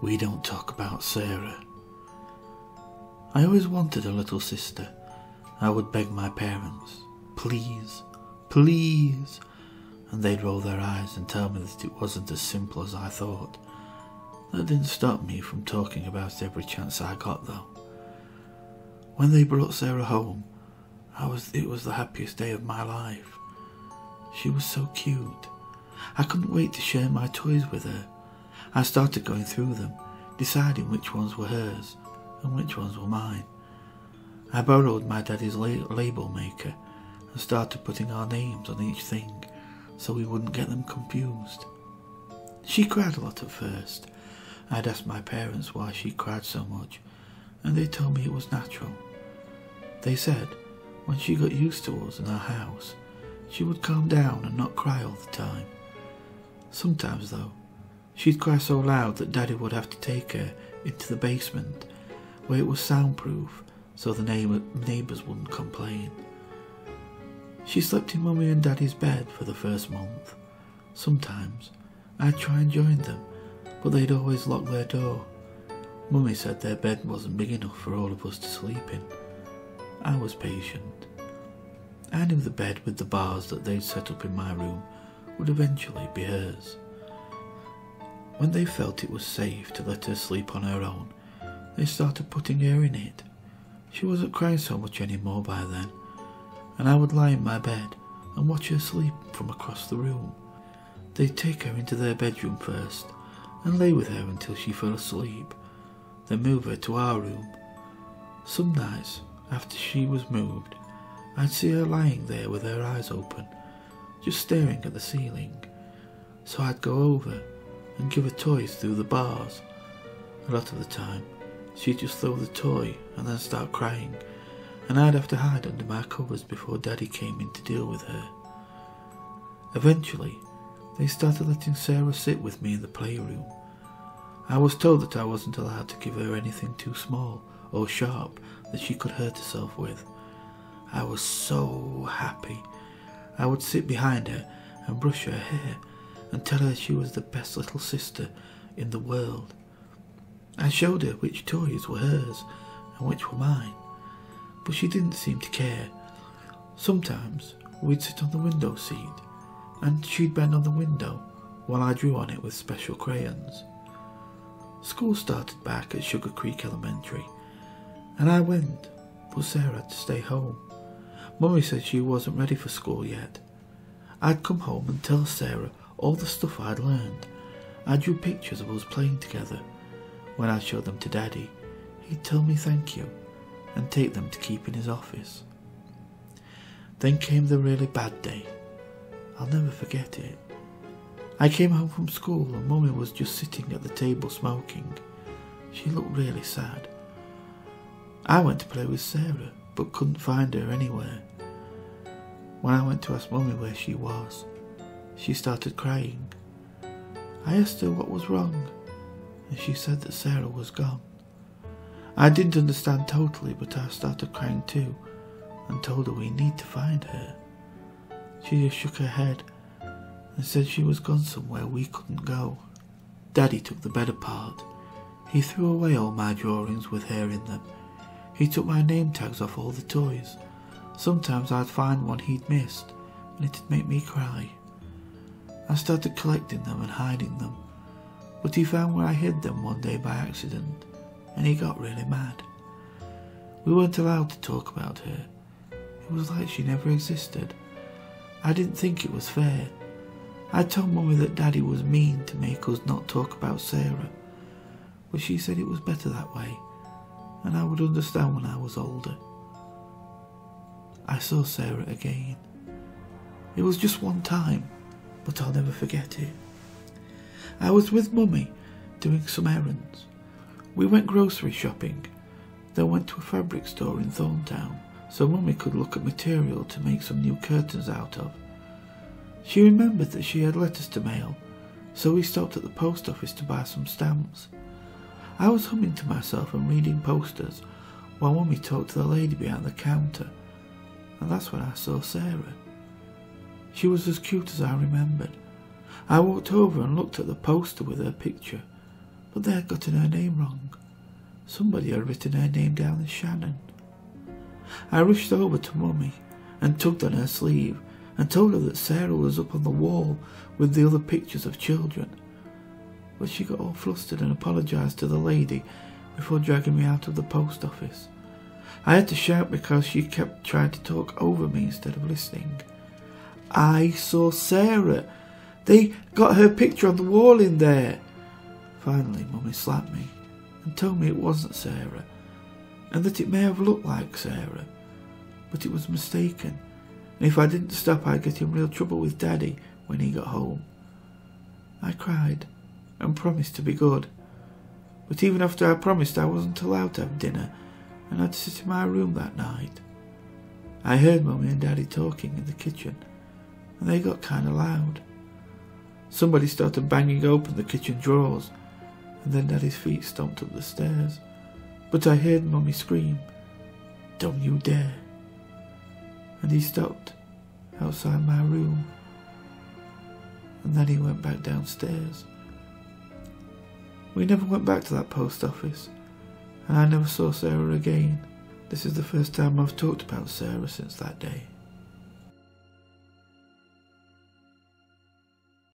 We don't talk about Sarah. I always wanted a little sister. I would beg my parents, please, please, and they'd roll their eyes and tell me that it wasn't as simple as I thought. That didn't stop me from talking about every chance I got, though. When they brought Sarah home, I was it was the happiest day of my life. She was so cute. I couldn't wait to share my toys with her. I started going through them, deciding which ones were hers and which ones were mine. I borrowed my daddy's label maker and started putting our names on each thing so we wouldn't get them confused. She cried a lot at first. I'd asked my parents why she cried so much, and they told me it was natural. They said when she got used to us in our house, she would calm down and not cry all the time. Sometimes, though, she'd cry so loud that Daddy would have to take her into the basement, where it was soundproof, so the neighbours wouldn't complain. She slept in Mummy and Daddy's bed for the first month. Sometimes I'd try and join them, but they'd always lock their door. Mummy said their bed wasn't big enough for all of us to sleep in. I was patient. I knew the bed with the bars that they'd set up in my room would eventually be hers. When they felt it was safe to let her sleep on her own, they started putting her in it. She wasn't crying so much anymore by then, and I would lie in my bed and watch her sleep from across the room. They'd take her into their bedroom first and lay with her until she fell asleep, then move her to our room. Some nights, after she was moved, I'd see her lying there with her eyes open, just staring at the ceiling. So I'd go over and give her toys through the bars. A lot of the time, she'd just throw the toy and then start crying and I'd have to hide under my covers before Daddy came in to deal with her. Eventually, they started letting Sarah sit with me in the playroom. I was told that I wasn't allowed to give her anything too small or sharp that she could hurt herself with. I was so happy. I would sit behind her and brush her hair and tell her she was the best little sister in the world. I showed her which toys were hers and which were mine but she didn't seem to care. Sometimes we'd sit on the window seat, and she'd bend on the window while I drew on it with special crayons. School started back at Sugar Creek Elementary, and I went, but Sarah to stay home. Mummy said she wasn't ready for school yet. I'd come home and tell Sarah all the stuff I'd learned. I drew pictures of us playing together. When I showed them to Daddy, he'd tell me thank you and take them to keep in his office. Then came the really bad day. I'll never forget it. I came home from school and Mummy was just sitting at the table smoking. She looked really sad. I went to play with Sarah but couldn't find her anywhere. When I went to ask Mummy where she was, she started crying. I asked her what was wrong, and she said that Sarah was gone. I didn't understand totally, but I started crying too and told her we need to find her. She just shook her head and said she was gone somewhere we couldn't go. Daddy took the bed apart. He threw away all my drawings with her in them. He took my name tags off all the toys. Sometimes I'd find one he'd missed and it'd make me cry. I started collecting them and hiding them, but he found where I hid them one day by accident and he got really mad. We weren't allowed to talk about her. It was like she never existed. I didn't think it was fair. I told Mummy that Daddy was mean to make us not talk about Sarah, but she said it was better that way, and I would understand when I was older. I saw Sarah again. It was just one time, but I'll never forget it. I was with Mummy doing some errands. We went grocery shopping, then went to a fabric store in Thorntown so Mummy could look at material to make some new curtains out of. She remembered that she had letters to mail, so we stopped at the post office to buy some stamps. I was humming to myself and reading posters while Mummy talked to the lady behind the counter, and that's when I saw Sarah. She was as cute as I remembered. I walked over and looked at the poster with her picture but they had gotten her name wrong. Somebody had written her name down as Shannon. I rushed over to Mummy and tugged on her sleeve and told her that Sarah was up on the wall with the other pictures of children. But she got all flustered and apologised to the lady before dragging me out of the post office. I had to shout because she kept trying to talk over me instead of listening. I saw Sarah. They got her picture on the wall in there. Finally, Mummy slapped me and told me it wasn't Sarah, and that it may have looked like Sarah, but it was mistaken, and if I didn't stop I'd get in real trouble with Daddy when he got home. I cried and promised to be good, but even after I promised I wasn't allowed to have dinner and had to sit in my room that night. I heard Mummy and Daddy talking in the kitchen, and they got kind of loud. Somebody started banging open the kitchen drawers, and then Daddy's feet stomped up the stairs. But I heard Mummy scream, Don't you dare! And he stopped outside my room, and then he went back downstairs. We never went back to that post office, and I never saw Sarah again. This is the first time I've talked about Sarah since that day.